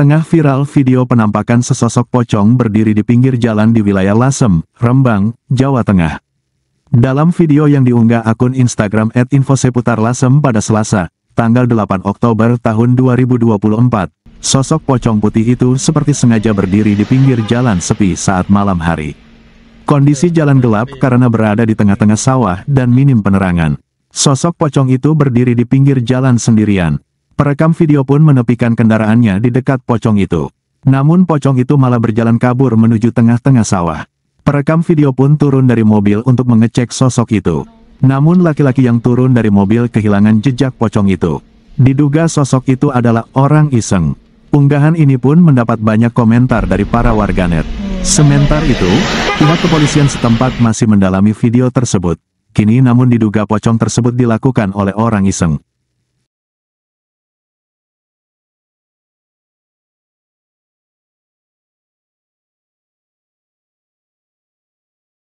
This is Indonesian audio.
Tengah viral video penampakan sesosok pocong berdiri di pinggir jalan di wilayah Lasem, Rembang, Jawa Tengah. Dalam video yang diunggah akun Instagram @infoseputar Lasem pada Selasa, tanggal 8 Oktober tahun 2024, sosok pocong putih itu seperti sengaja berdiri di pinggir jalan sepi saat malam hari. Kondisi jalan gelap karena berada di tengah-tengah sawah dan minim penerangan. Sosok pocong itu berdiri di pinggir jalan sendirian. Perekam video pun menepikan kendaraannya di dekat pocong itu. Namun pocong itu malah berjalan kabur menuju tengah-tengah sawah. Perekam video pun turun dari mobil untuk mengecek sosok itu. Namun laki-laki yang turun dari mobil kehilangan jejak pocong itu. Diduga sosok itu adalah orang iseng. Unggahan ini pun mendapat banyak komentar dari para warganet. Sementara itu, pihak kepolisian setempat masih mendalami video tersebut. Kini namun diduga pocong tersebut dilakukan oleh orang iseng.